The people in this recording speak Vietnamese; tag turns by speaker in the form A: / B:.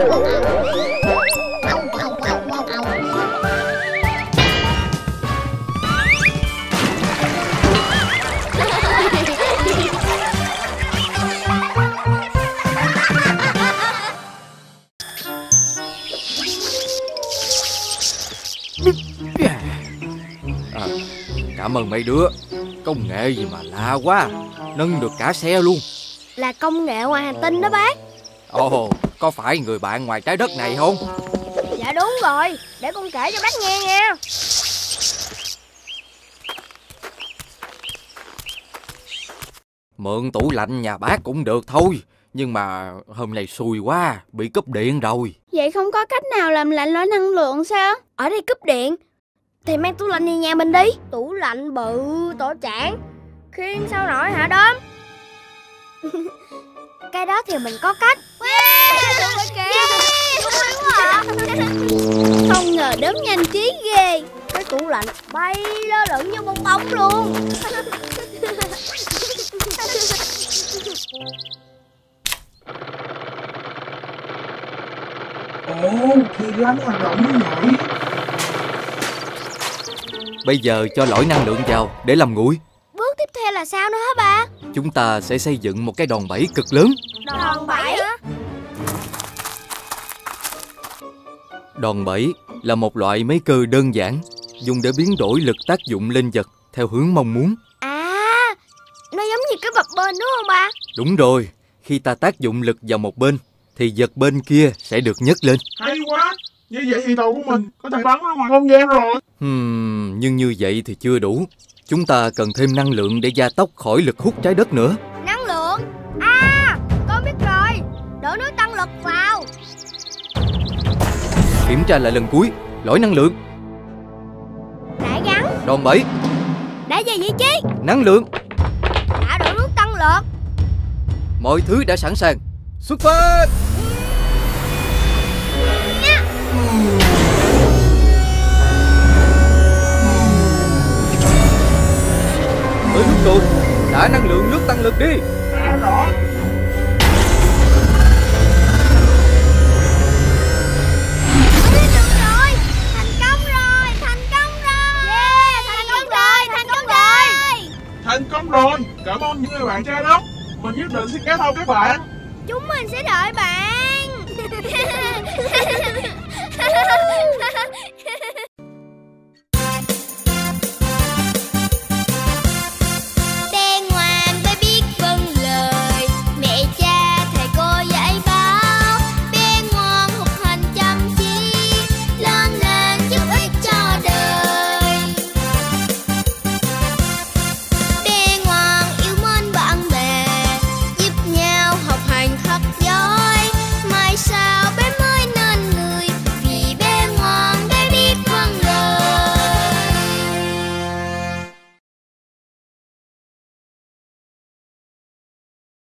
A: À, cảm ơn mấy đứa. Công nghệ gì mà lạ quá Nâng được cả xe luôn.
B: Là công nghệ ngoài hành tinh đó bác.
A: Ồ, có phải người bạn ngoài trái đất này không?
B: Dạ đúng rồi Để con kể cho bác nghe nha.
A: Mượn tủ lạnh nhà bác cũng được thôi Nhưng mà hôm nay xui quá Bị cúp điện rồi.
B: Vậy không có cách nào làm lạnh lõi năng lượng sao? Ở đây cúp điện Thì mang tủ lạnh đi nhà mình đi. Tủ lạnh bự tổ chản Khiên sao nổi hả đốm? Cái đó thì mình có cách. Không lạnh bay lơ lửng như bong bóng luôn.
C: Ồ, thì nó hoạt động như vậy.
A: Bây giờ cho lõi năng lượng vào để làm nguội.
B: Bước tiếp theo là sao nữa hả ba
A: Chúng ta sẽ xây dựng một cái đòn bẩy cực lớn.
B: Đòn bẩy hả?
A: Đòn bẩy là một loại máy cơ đơn giản Dùng để biến đổi lực tác dụng lên vật theo hướng mong muốn.
B: À Nó giống như cái bập bên đúng không ba
A: Đúng rồi, khi ta tác dụng lực vào một bên Thì vật bên kia sẽ được nhấc lên.
C: Hay quá. Như vậy thì tàu của mình có thể bắn ra ngoài không gian rồi.
A: Hmm, nhưng như vậy thì chưa đủ. Chúng ta cần thêm năng lượng để gia tốc khỏi lực hút trái đất nữa.
B: Năng lượng? À con biết rồi. Đổ nước tăng lực vào.
A: Kiểm tra lại lần cuối Lõi năng lượng, đòn bẩy,
B: Đã về vị trí
A: năng lượng.
B: Đã đổ nước tăng lực
A: Mọi thứ đã sẵn sàng. Xuất phát. Tới lúc rồi Đã năng lượng nước tăng lực đi.
C: Rõ.
B: Thành công rồi.
C: Cảm ơn những người bạn trai đó Mình nhất định sẽ kéo theo các bạn.
B: Chúng mình sẽ đợi bạn